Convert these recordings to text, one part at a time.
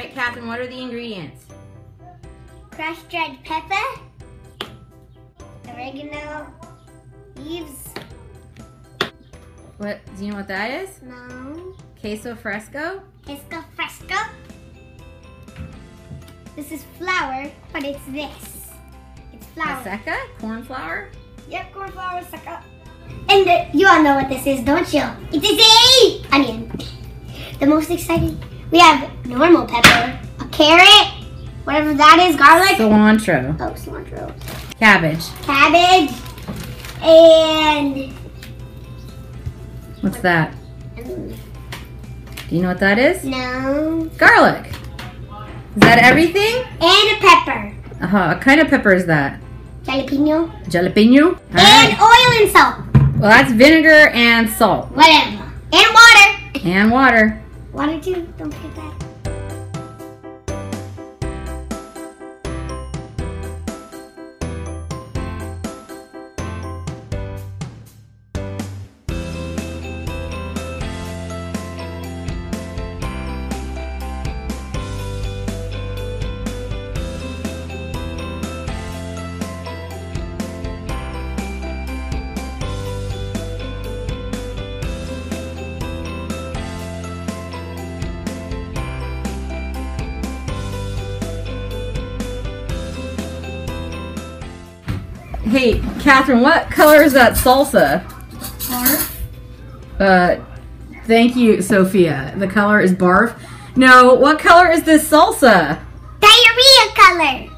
right, Catherine, what are the ingredients? Crushed red pepper, oregano, leaves. What, do you know what that is? No. Queso fresco? Queso fresco. This is flour, but it's this. It's flour. Seca? Corn flour? Yep, corn flour, seca. And the, you all know what this is, don't you? It is a onion. The most exciting. We have normal pepper, a carrot, whatever that is, garlic. Cilantro. oh, cilantro. Cabbage. Cabbage. And, What's that? um, Do you know what that is? no. Garlic. Is that everything? And a pepper. Uh-huh. What kind of pepper is that? Jalapeno. Jalapeno? All And right. oil and salt. Well, that's vinegar and salt. Whatever. And water. And water. Water too, don't forget that. Hey, Catherine, what color is that salsa? Barf. Uh, thank you, Sophia. The color is barf. No, what color is this salsa? Diarrhea color.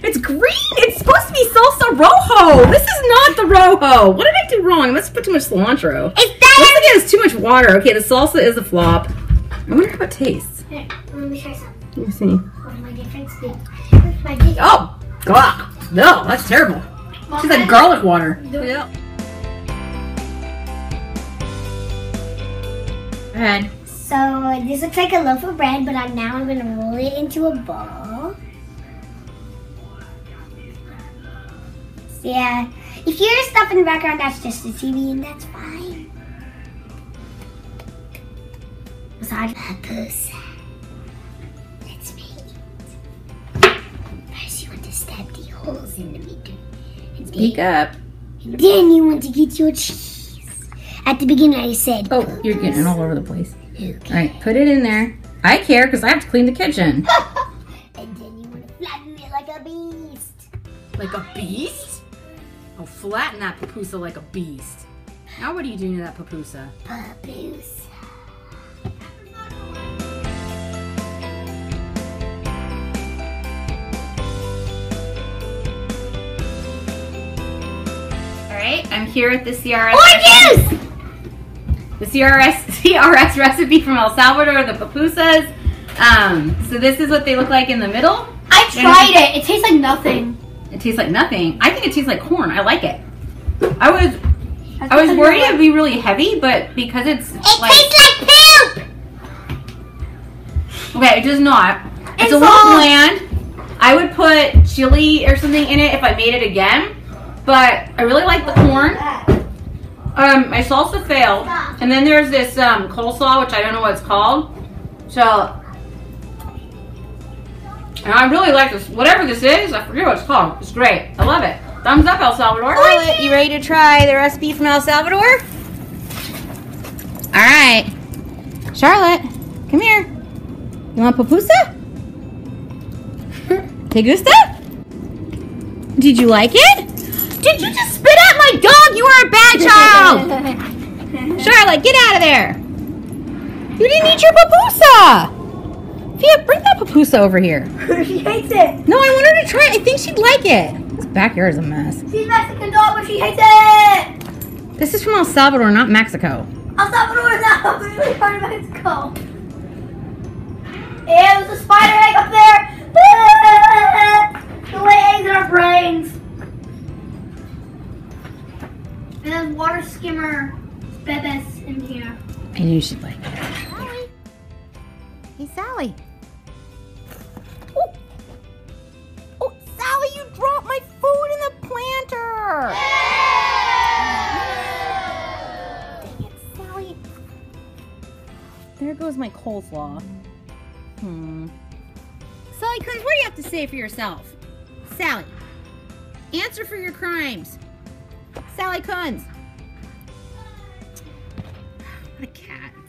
It's green. It's supposed to be salsa rojo. This is not the rojo. What did I do wrong? I must have put too much cilantro. It's Looks diarrhea. like it has too much water. Okay, the salsa is a flop. I wonder how it tastes. Here, let me try some. Let me see. of my different spoon. With my di- Oh, God. No, that's terrible. It's like garlic water. Yeah. Go ahead. So this looks like a loaf of bread, but I'm now I'm gonna roll it into a ball. So yeah, if you hear stuff in the background, that's just the TV, and that's fine. Massage papoose. Let's Speak up. then you want to get your cheese. At the beginning, I said. Oh, you're getting it all over the place. Okay. All right, put it in there. I care because I have to clean the kitchen. and then you want to flatten it like a beast. Like a beast? Oh, flatten that papusa like a beast. Now what are you doing to that papusa? Papoose. I'm here at the CRS. Orange juice! The CRS CRS recipe from El Salvador, the pupusas. Um, so this is what they look like in the middle. I tried it. It tastes like nothing. It tastes like nothing. I think it tastes like corn. I like it. I was I was worried it'd be really heavy, but because it's It like tastes like poop. okay, it does not. It's, It's a little bland. I would put chili or something in it if I made it again, but I really like the corn. Um, my salsa failed, and then there's this um, coleslaw, which I don't know what it's called. So, and I really like this. Whatever this is, I forget what it's called. It's great. I love it. Thumbs up, El Salvador. Charlotte, you ready to try the recipe from El Salvador? All right, Charlotte, come here. You want pupusa? ¿Te gusta? Did you like it? Did you just spit at my dog? You are a bad child. Charlotte, get out of there. You didn't eat your papusa. Fia, bring that papusa over here. she hates it. No, I want her to try it. I think she'd like it. This backyard is a mess. She's Mexican dog, but she hates it. This is from El Salvador, not Mexico. El Salvador is not really part of Mexico. Ew, there's a spider egg up there. Knew she'd like it. Hey, Sally. Oh. oh, Sally, you dropped my food in the planter. Dang it, Sally. There goes my coleslaw. Hmm. Sally Coons, what do you have to say for yourself? Sally, answer for your crimes. Sally Coons. A cat.